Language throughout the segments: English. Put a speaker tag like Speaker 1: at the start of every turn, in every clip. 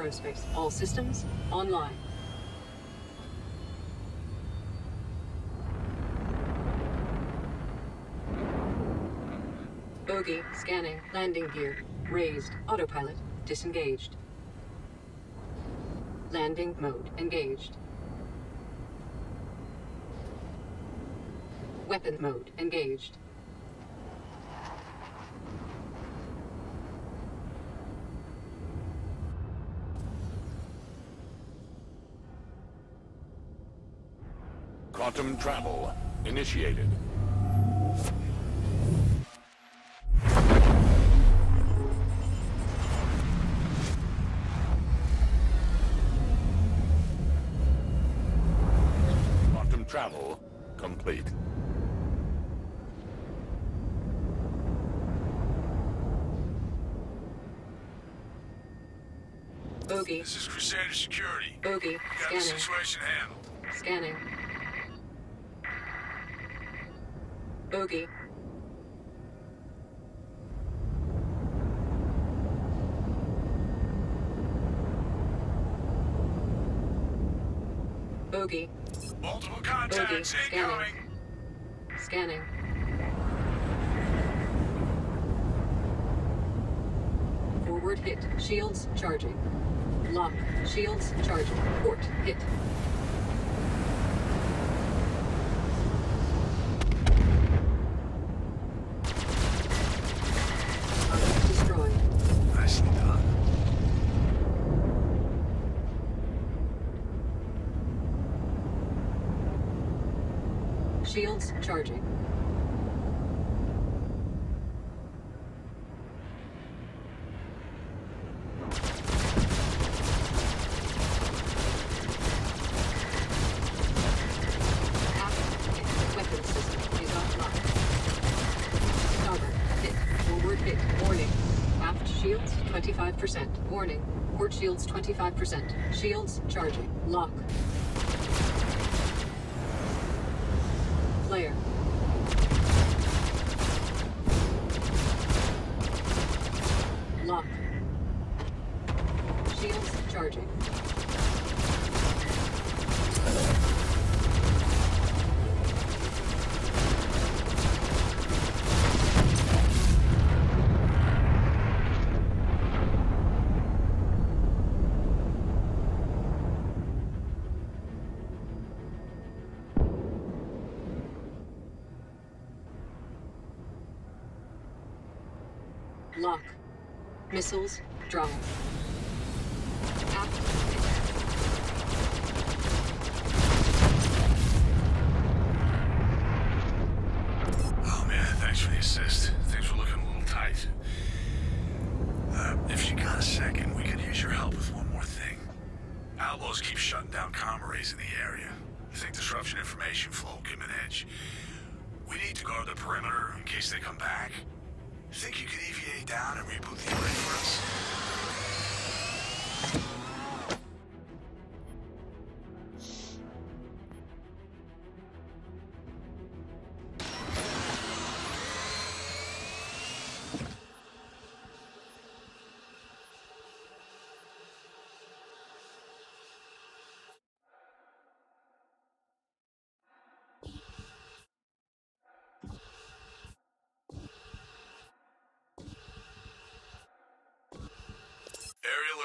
Speaker 1: Aerospace. All systems online. Bogey, scanning, landing gear, raised, autopilot, disengaged. Landing mode engaged. Weapon mode engaged.
Speaker 2: travel initiated.
Speaker 1: Port hit. Shields charging. Lock. Shields charging. Port hit. Shields 25%. Warning. Port shields 25%. Shields charging. Lock. Player. missiles.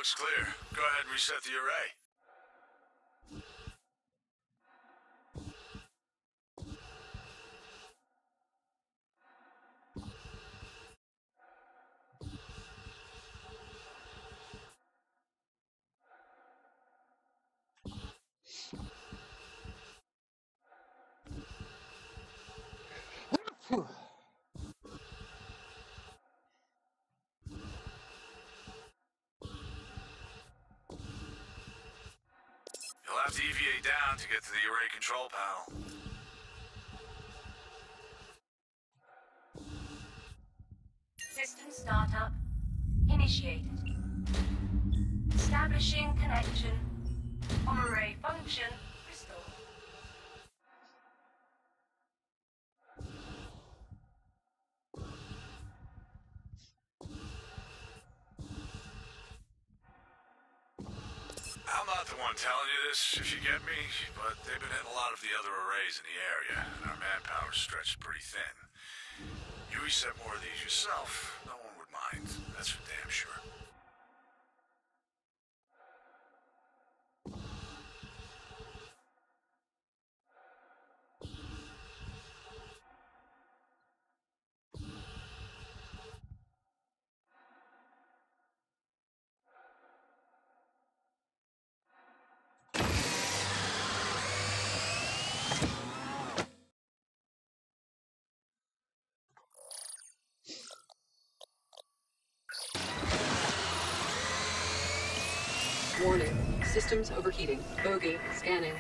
Speaker 3: Looks clear. Go ahead and reset the array. control, pal.
Speaker 4: System startup initiated. Establishing connection. Array function
Speaker 3: if you get me, but they've been hitting a lot of the other arrays in the area, and our manpower's stretched pretty thin. You reset more of these yourself, no one would mind. That's for damn sure.
Speaker 1: Warning. Systems overheating. Bogey. Scanning.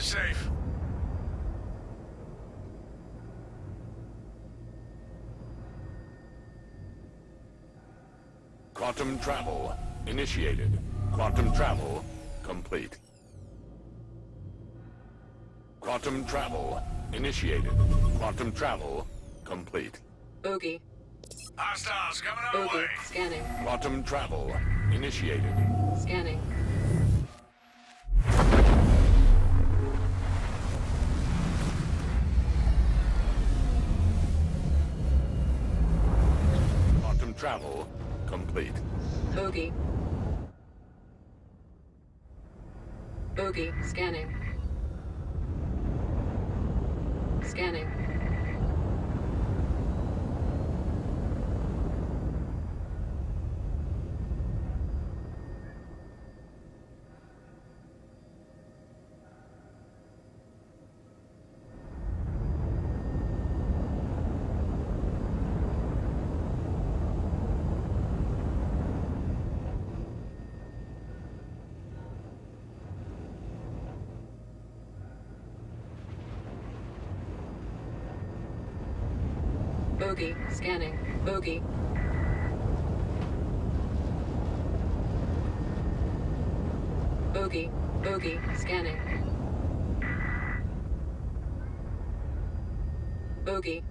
Speaker 3: Fly safe.
Speaker 2: Quantum travel initiated. Quantum travel complete. Quantum travel initiated. Quantum travel complete.
Speaker 1: Oogie.
Speaker 3: Hostiles coming our
Speaker 1: Bogey.
Speaker 3: way.
Speaker 1: Scanning.
Speaker 2: Quantum travel initiated.
Speaker 1: Scanning. Bogey. Scanning. Scanning. Bogey. Scanning. Bogey. Bogey. Bogey. Scanning. Bogey.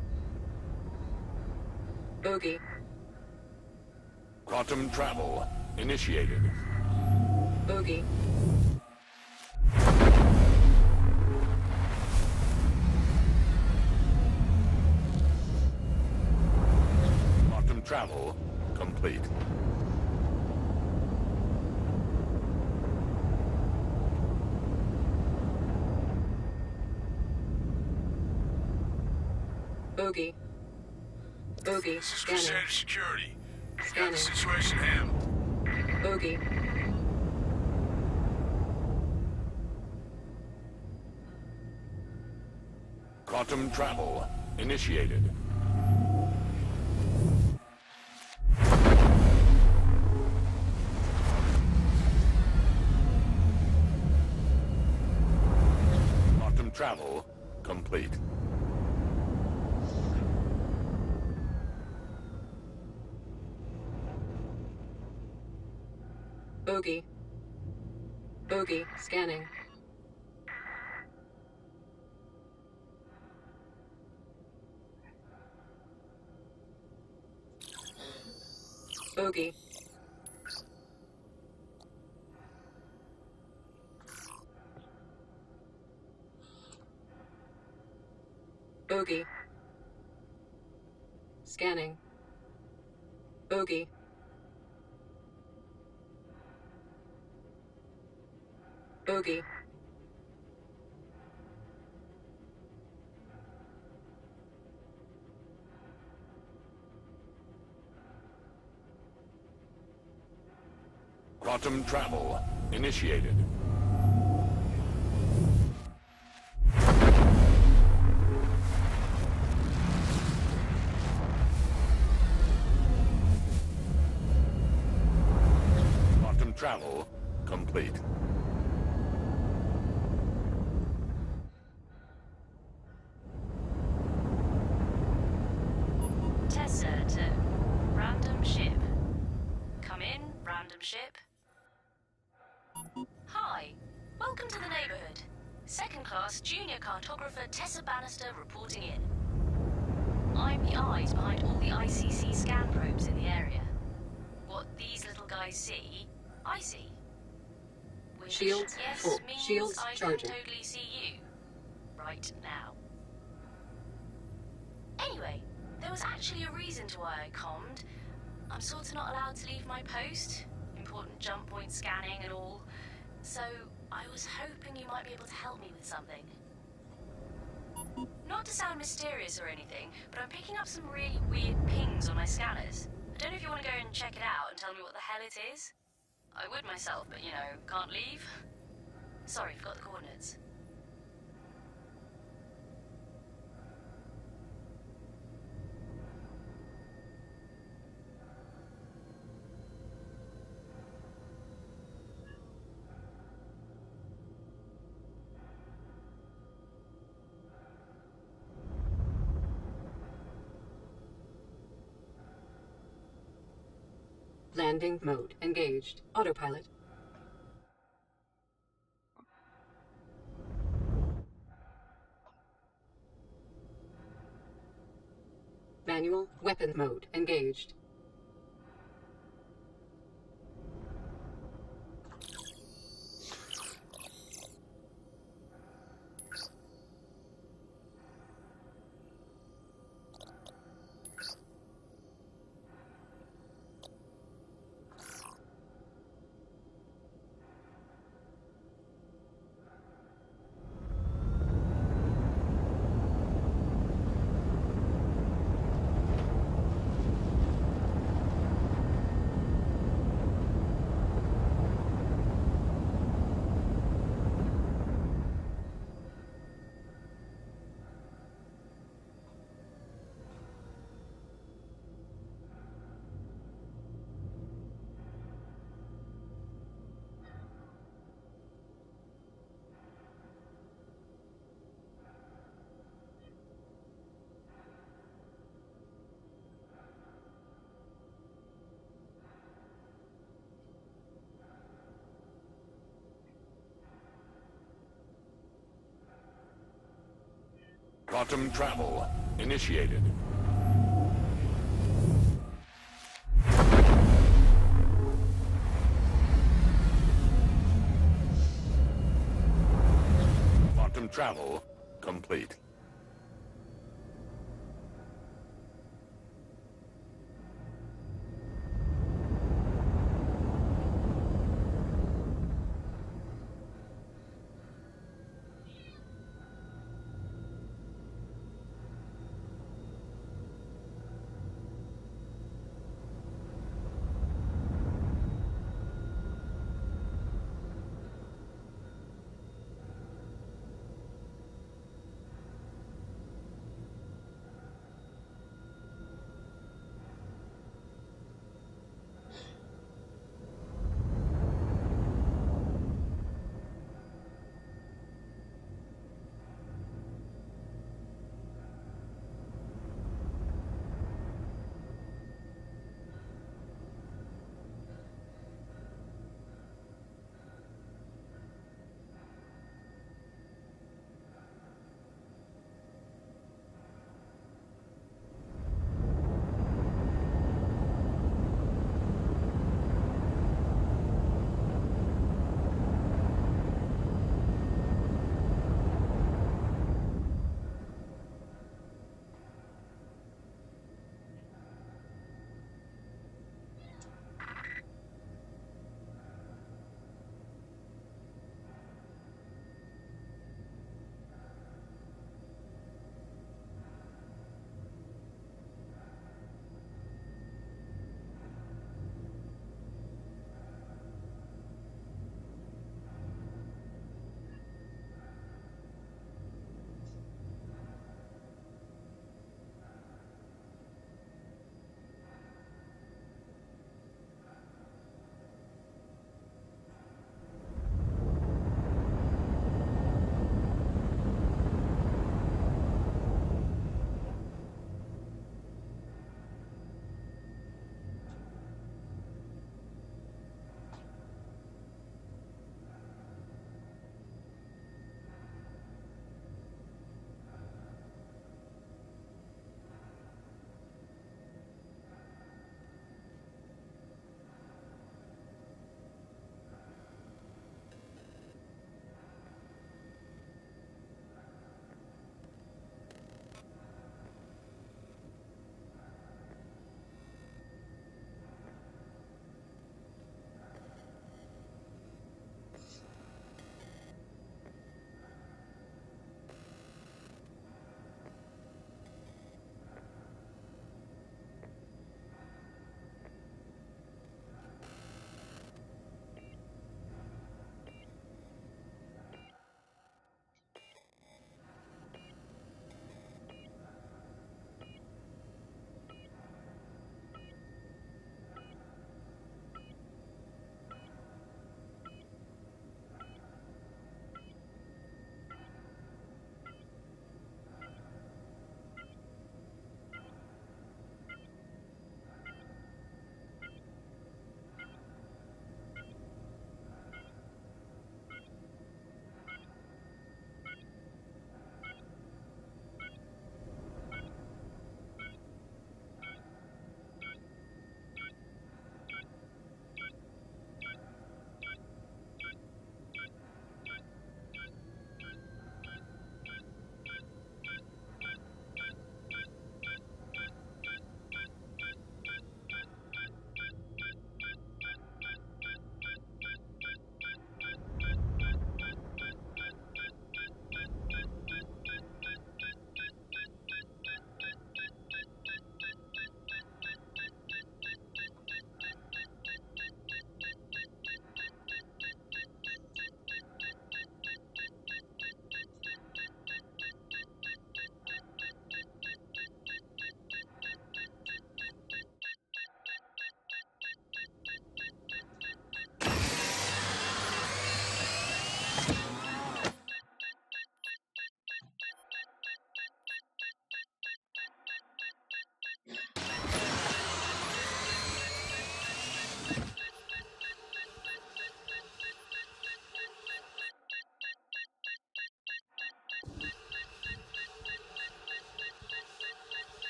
Speaker 1: Bogey.
Speaker 2: Quantum travel initiated.
Speaker 1: Bogey. Bogey. Bogey.
Speaker 3: This is
Speaker 1: Scanning.
Speaker 3: Crusader Security. We got
Speaker 1: Scanning.
Speaker 3: the situation handled.
Speaker 1: Bogey.
Speaker 2: Quantum travel initiated.
Speaker 1: Bogey. Bogey. Scanning. Bogey. Bogey. Scanning. Bogey. Bogey.
Speaker 2: Quantum travel initiated.
Speaker 5: Guys see, I see. Which,
Speaker 1: Shields
Speaker 5: yes,
Speaker 1: full.
Speaker 5: means
Speaker 1: Shields
Speaker 5: I
Speaker 1: charging.
Speaker 5: can totally see you. Right now. Anyway, there was actually a reason to why I commed. I'm sort of not allowed to leave my post. Important jump point scanning and all. So I was hoping you might be able to help me with something. Not to sound mysterious or anything, but I'm picking up some really weird pings on my scanners. I don't know if you want to go and check it out and tell me what the hell it is. I would myself, but you know, can't leave. Sorry, forgot the coordinates.
Speaker 1: Landing mode engaged. Autopilot. Manual weapon mode engaged.
Speaker 2: Quantum travel initiated. Quantum travel complete.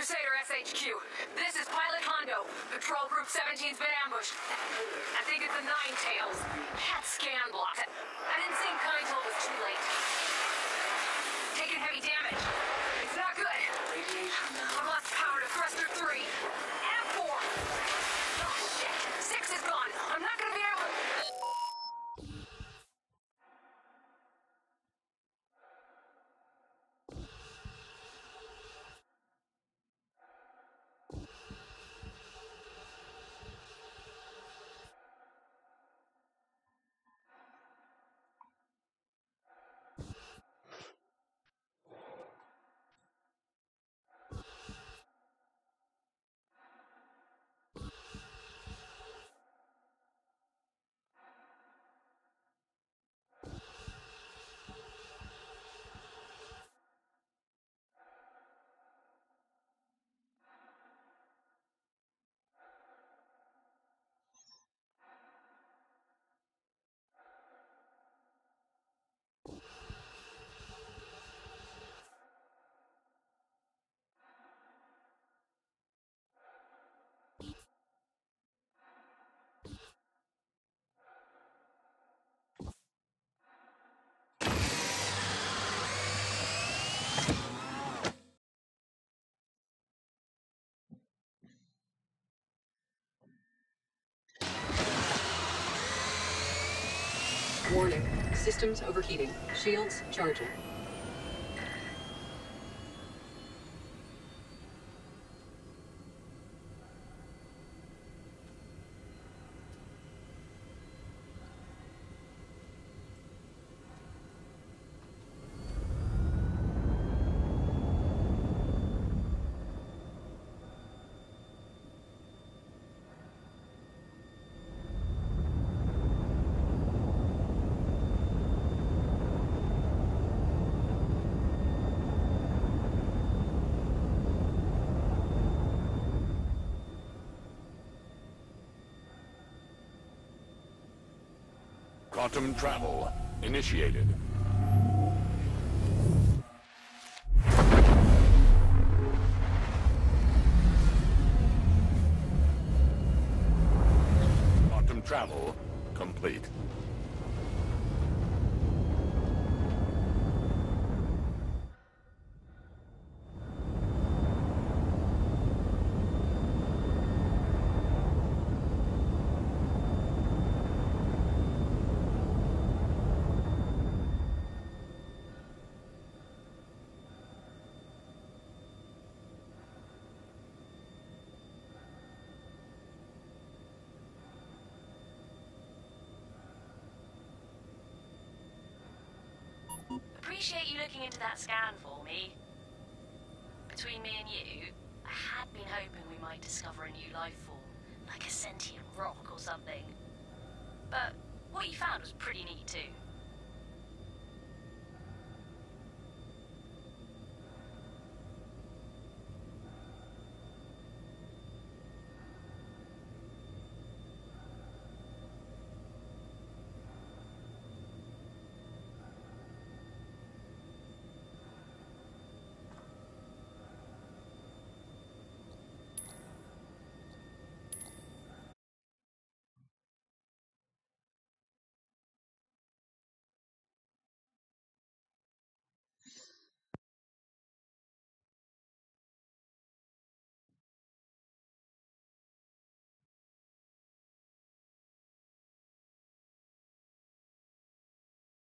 Speaker 6: Crusader SHQ. This is Pilot Hondo. Patrol Group 17's been ambushed. I think it's the Nine Tails. Had scan blocked. I didn't think
Speaker 1: Warning. Systems overheating. Shields charging.
Speaker 2: Quantum travel initiated. Quantum travel complete.
Speaker 5: Appreciate you looking into that scan for me. Between me and you, I had been hoping we might discover a new life form, like a sentient rock or something. But what you found was pretty neat too.